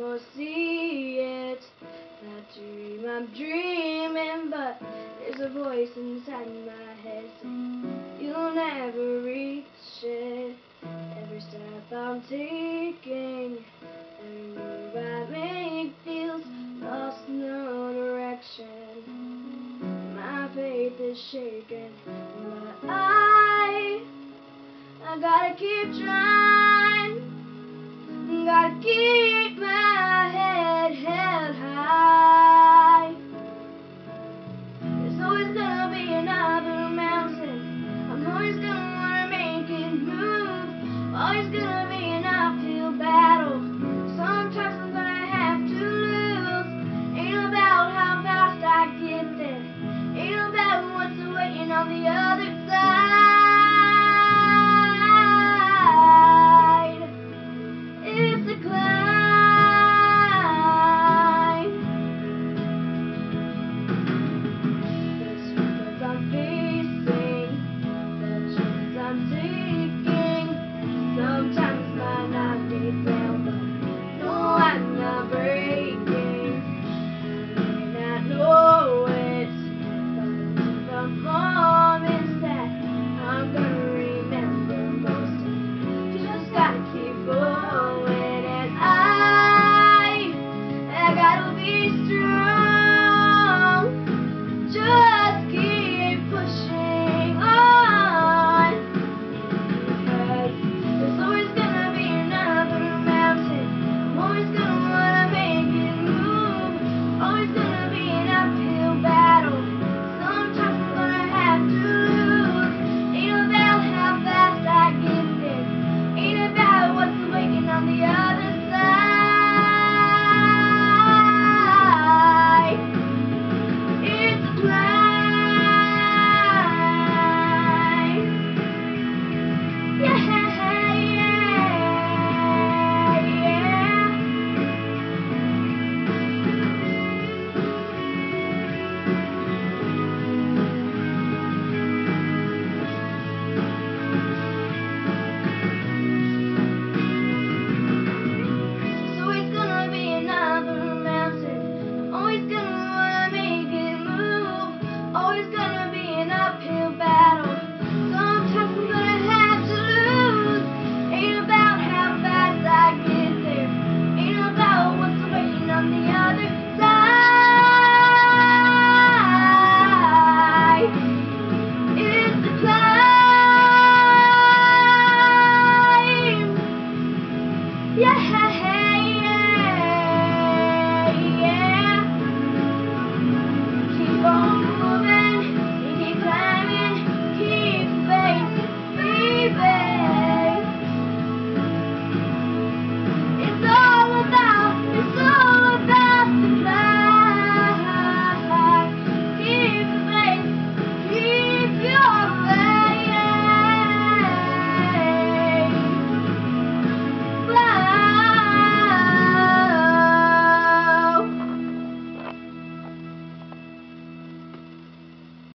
or see it. That dream I'm dreaming, but there's a voice inside my head saying you'll never reach it. Every step I'm taking, every move I make feels lost, no direction. My faith is shaken, but I, I gotta keep trying, gotta keep always gonna